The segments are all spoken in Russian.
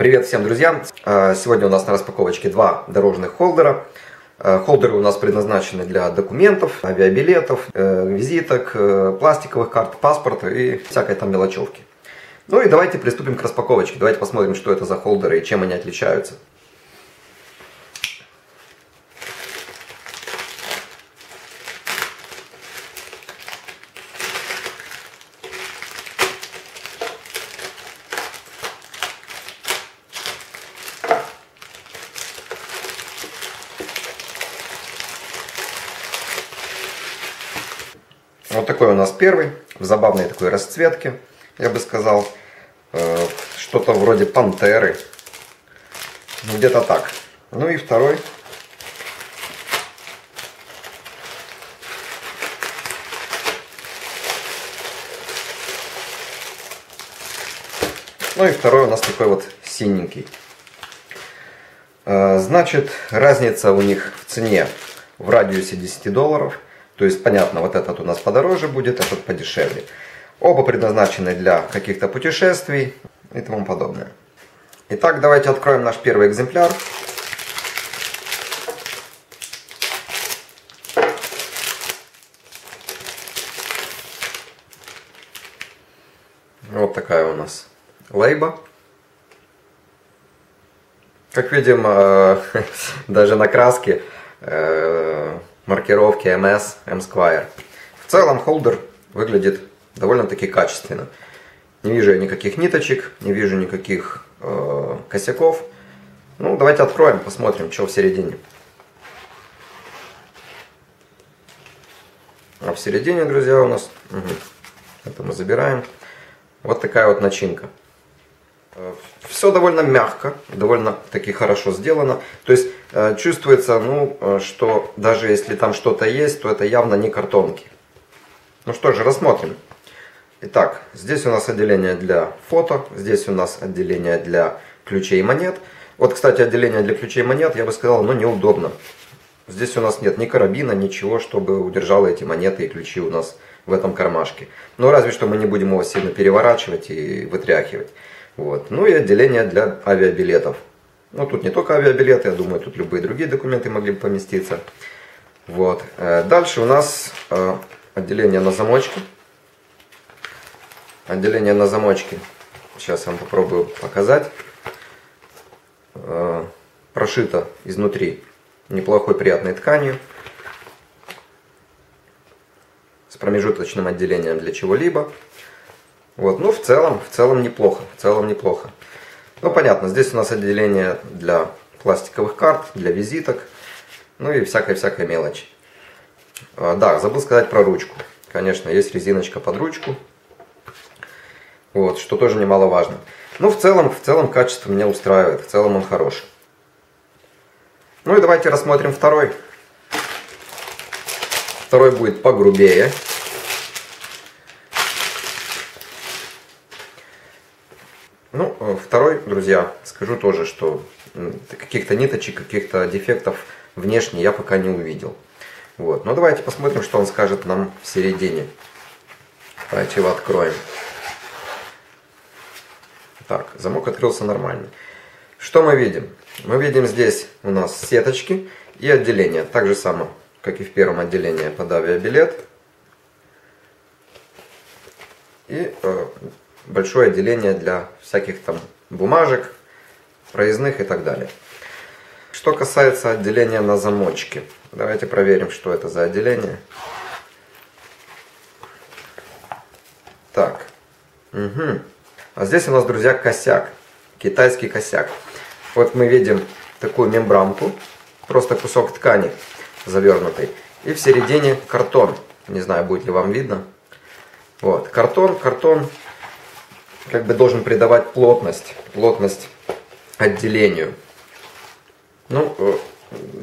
Привет всем друзьям! А, сегодня у нас на распаковочке два дорожных холдера. А, холдеры у нас предназначены для документов, авиабилетов, э, визиток, э, пластиковых карт, паспорта и всякой там мелочевки. Ну и давайте приступим к распаковочке. Давайте посмотрим, что это за холдеры и чем они отличаются. Вот такой у нас первый, в забавной такой расцветке, я бы сказал. Э, что-то вроде пантеры. Ну, где-то так. Ну и второй. Ну и второй у нас такой вот синенький. Э, значит, разница у них в цене в радиусе 10 долларов – то есть, понятно, вот этот у нас подороже будет, этот подешевле. Оба предназначены для каких-то путешествий и тому подобное. Итак, давайте откроем наш первый экземпляр. Вот такая у нас лейба. Как видим, э, даже на краске э, маркировки MS M-Squire. В целом холдер выглядит довольно-таки качественно. Не вижу я никаких ниточек, не вижу никаких э, косяков. Ну, давайте откроем, посмотрим, что в середине. А в середине, друзья, у нас... Угу, это мы забираем. Вот такая вот начинка. Все довольно мягко, довольно таки хорошо сделано. То есть э, чувствуется, ну, э, что даже если там что-то есть, то это явно не картонки. Ну что же, рассмотрим. Итак, здесь у нас отделение для фото, здесь у нас отделение для ключей и монет. Вот, кстати, отделение для ключей и монет, я бы сказал, ну, неудобно. Здесь у нас нет ни карабина, ничего, чтобы удержало эти монеты и ключи у нас в этом кармашке. Ну, разве что мы не будем его сильно переворачивать и вытряхивать. Вот. Ну и отделение для авиабилетов. Ну тут не только авиабилеты, я думаю, тут любые другие документы могли бы поместиться. Вот. Э, дальше у нас э, отделение на замочке. Отделение на замочке. Сейчас я вам попробую показать. Э, прошито изнутри неплохой приятной тканью. С промежуточным отделением для чего-либо. Вот, ну, в целом, в целом неплохо, в целом неплохо. Ну, понятно, здесь у нас отделение для пластиковых карт, для визиток, ну и всякой-всякой мелочи. А, да, забыл сказать про ручку. Конечно, есть резиночка под ручку, вот, что тоже немаловажно. Ну, в целом, в целом качество меня устраивает, в целом он хороший. Ну и давайте рассмотрим второй. Второй будет погрубее. Ну, э, второй, друзья, скажу тоже, что каких-то ниточек, каких-то дефектов внешне я пока не увидел. Вот. Но давайте посмотрим, что он скажет нам в середине. Давайте его откроем. Так, замок открылся нормально. Что мы видим? Мы видим здесь у нас сеточки и отделение. Так же само, как и в первом отделении под авиабилет. И э, большое отделение для всяких там бумажек, проездных и так далее. Что касается отделения на замочке, давайте проверим, что это за отделение. Так, угу. а здесь у нас, друзья, косяк, китайский косяк. Вот мы видим такую мембранку, просто кусок ткани завернутый, и в середине картон. Не знаю, будет ли вам видно. Вот, картон, картон как бы должен придавать плотность, плотность отделению. Ну, э,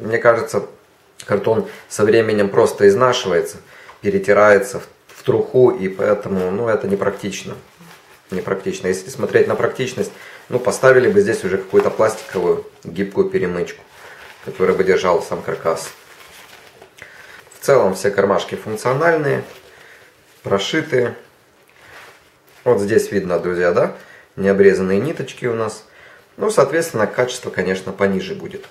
мне кажется, картон со временем просто изнашивается, перетирается в труху, и поэтому, ну, это непрактично. Непрактично. Если смотреть на практичность, ну, поставили бы здесь уже какую-то пластиковую гибкую перемычку, которая бы держала сам каркас. В целом все кармашки функциональные, прошитые. Вот здесь видно, друзья, да, необрезанные ниточки у нас. Ну, соответственно, качество, конечно, пониже будет.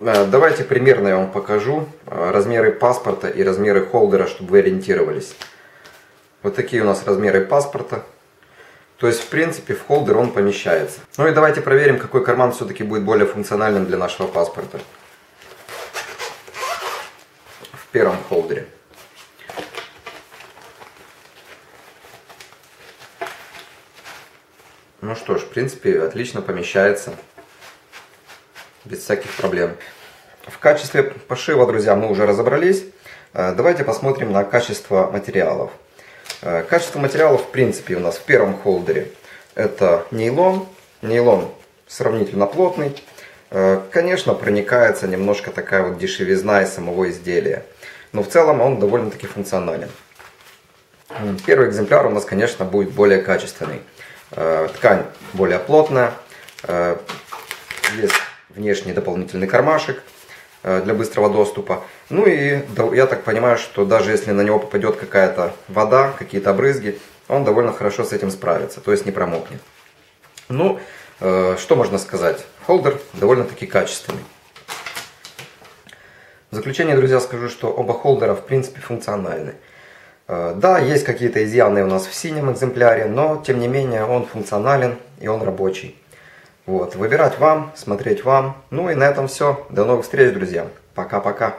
Э, давайте примерно я вам покажу э, размеры паспорта и размеры холдера, чтобы вы ориентировались. Вот такие у нас размеры паспорта. То есть, в принципе, в холдер он помещается. Ну и давайте проверим, какой карман все-таки будет более функциональным для нашего паспорта. В первом холдере. Ну что ж, в принципе, отлично помещается. Без всяких проблем. В качестве пошива, друзья, мы уже разобрались. Э, давайте посмотрим на качество материалов. Э, качество материалов, в принципе, у нас в первом холдере это нейлон. Нейлон сравнительно плотный. Э, конечно, проникается немножко такая вот дешевизна из самого изделия. Но в целом он довольно-таки функционален. Первый экземпляр у нас, конечно, будет более качественный. Э, ткань более плотная, э, есть внешний дополнительный кармашек э, для быстрого доступа. Ну и я так понимаю, что даже если на него попадет какая-то вода, какие-то брызги, он довольно хорошо с этим справится, то есть не промокнет. Ну, что можно сказать? Холдер довольно-таки качественный. В заключение, друзья, скажу, что оба холдера в принципе функциональны. Э, да, есть какие-то изъяны у нас в синем экземпляре, но тем не менее он функционален и он рабочий. Вот, выбирать вам, смотреть вам. Ну и на этом все. До новых встреч, друзья. Пока-пока.